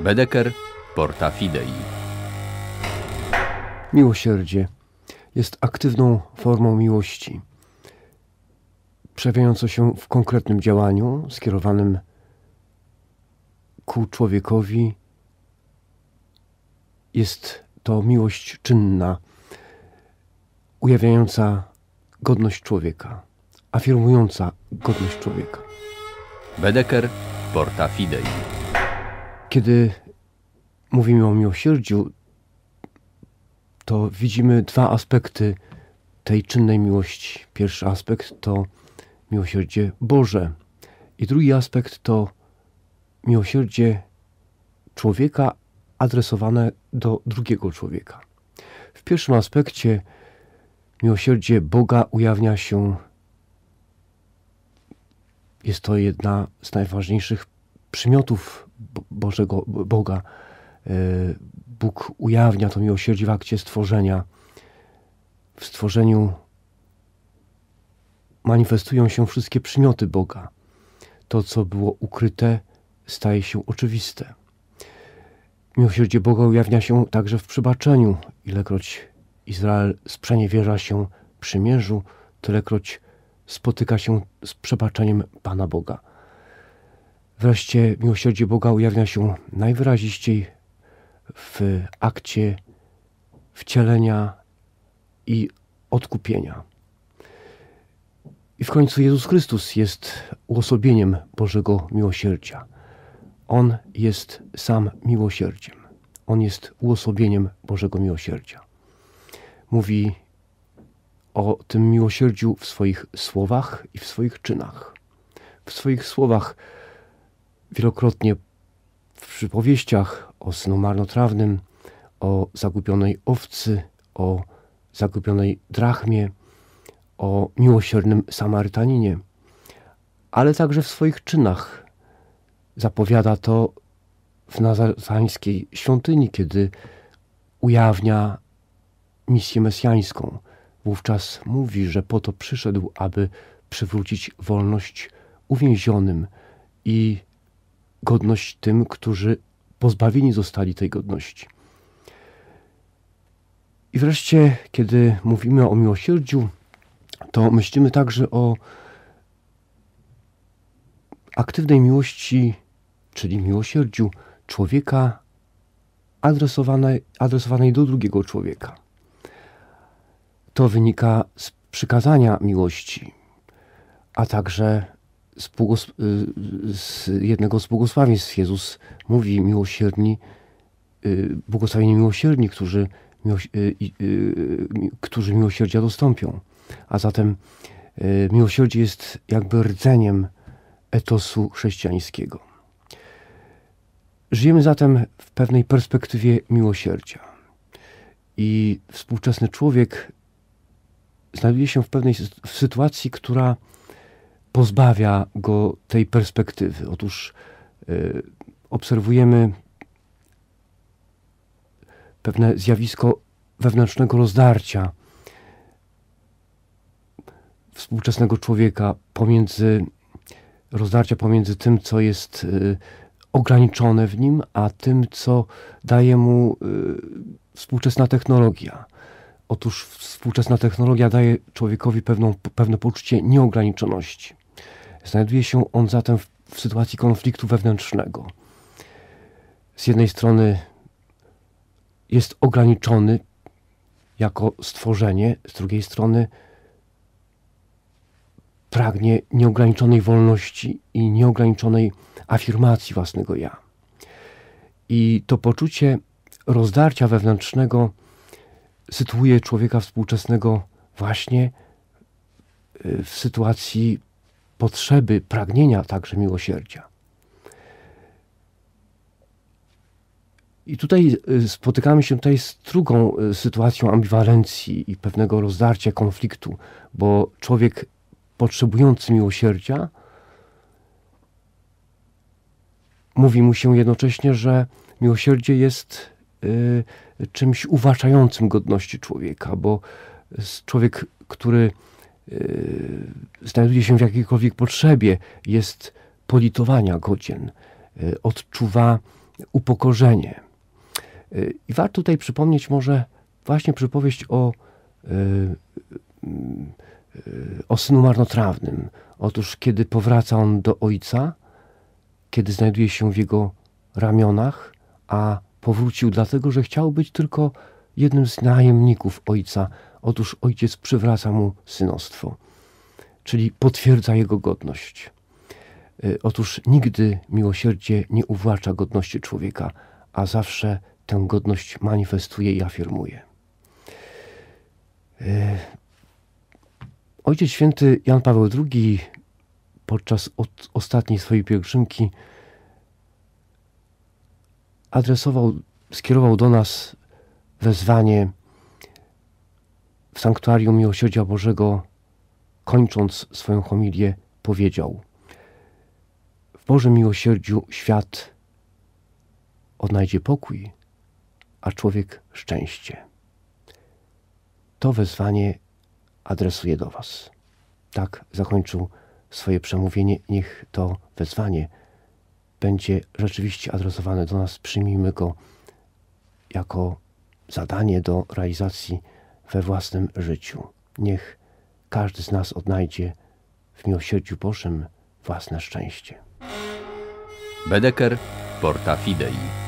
Bedeker Porta Fidei. Miłosierdzie jest aktywną formą miłości, przejawiającą się w konkretnym działaniu skierowanym ku człowiekowi. Jest to miłość czynna, ujawniająca godność człowieka, afirmująca godność człowieka. Bedeker Porta Fidei. Kiedy mówimy o miłosierdziu, to widzimy dwa aspekty tej czynnej miłości. Pierwszy aspekt to miłosierdzie Boże, i drugi aspekt to miłosierdzie człowieka adresowane do drugiego człowieka. W pierwszym aspekcie miłosierdzie Boga ujawnia się, jest to jedna z najważniejszych przymiotów Bożego Boga. E, Bóg ujawnia to miłosierdzie w akcie stworzenia. W stworzeniu manifestują się wszystkie przymioty Boga. To, co było ukryte, staje się oczywiste. Miłosierdzie Boga ujawnia się także w przebaczeniu. Ilekroć Izrael sprzeniewierza się przymierzu, tylekroć spotyka się z przebaczeniem Pana Boga. Wreszcie miłosierdzie Boga ujawnia się najwyraziściej w akcie wcielenia i odkupienia. I w końcu Jezus Chrystus jest uosobieniem Bożego miłosierdzia. On jest sam miłosierdziem. On jest uosobieniem Bożego miłosierdzia. Mówi o tym miłosierdziu w swoich słowach i w swoich czynach. W swoich słowach wielokrotnie w przypowieściach o synu marnotrawnym, o zagubionej owcy, o zagubionej drachmie, o miłosiernym Samarytaninie, ale także w swoich czynach. Zapowiada to w nazareńskiej świątyni, kiedy ujawnia misję mesjańską. Wówczas mówi, że po to przyszedł, aby przywrócić wolność uwięzionym i godność tym, którzy pozbawieni zostali tej godności. I wreszcie, kiedy mówimy o miłosierdziu, to myślimy także o aktywnej miłości, czyli miłosierdziu człowieka adresowanej, adresowanej do drugiego człowieka. To wynika z przykazania miłości, a także z, z jednego z błogosławieństw. Jezus mówi miłosierni, y, błogosławieni miłosierni, którzy, y, y, którzy miłosierdzia dostąpią. A zatem miłosierdzie jest jakby rdzeniem etosu chrześcijańskiego. Żyjemy zatem w pewnej perspektywie miłosierdzia. I współczesny człowiek znajduje się w pewnej sytuacji, która pozbawia go tej perspektywy. Otóż y, obserwujemy pewne zjawisko wewnętrznego rozdarcia współczesnego człowieka pomiędzy rozdarcia pomiędzy tym, co jest y, ograniczone w nim, a tym, co daje mu y, współczesna technologia. Otóż współczesna technologia daje człowiekowi pewną, pewne poczucie nieograniczoności. Znajduje się on zatem w, w sytuacji konfliktu wewnętrznego. Z jednej strony jest ograniczony jako stworzenie, z drugiej strony pragnie nieograniczonej wolności i nieograniczonej afirmacji własnego ja. I to poczucie rozdarcia wewnętrznego sytuuje człowieka współczesnego właśnie y, w sytuacji potrzeby, pragnienia także miłosierdzia. I tutaj y, spotykamy się tutaj z drugą y, sytuacją ambiwalencji i pewnego rozdarcia konfliktu, bo człowiek potrzebujący miłosierdzia mówi mu się jednocześnie, że miłosierdzie jest y, czymś uważającym godności człowieka, bo człowiek, który znajduje się w jakiejkolwiek potrzebie, jest politowania godzien, y, odczuwa upokorzenie. Y, I warto tutaj przypomnieć może właśnie przypowieść o, o synu marnotrawnym. Otóż, kiedy powraca on do ojca, kiedy znajduje się w jego ramionach, a powrócił dlatego, że chciał być tylko jednym z najemników ojca. Otóż ojciec przywraca mu synostwo, czyli potwierdza jego godność. Otóż nigdy miłosierdzie nie uwłacza godności człowieka, a zawsze tę godność manifestuje i afirmuje. E, Ojciec Święty Jan Paweł II podczas od, ostatniej swojej pielgrzymki adresował, skierował do nas wezwanie w Sanktuarium Miłosierdzia Bożego, kończąc swoją homilię, powiedział: W Bożym miłosierdziu świat odnajdzie pokój, a człowiek szczęście. To wezwanie adresuję do Was. Tak zakończył swoje przemówienie. Niech to wezwanie będzie rzeczywiście adresowane do nas. Przyjmijmy go jako zadanie do realizacji we własnym życiu. Niech każdy z nas odnajdzie w miłosierdziu Bożym własne szczęście. Bedeker Porta Fidei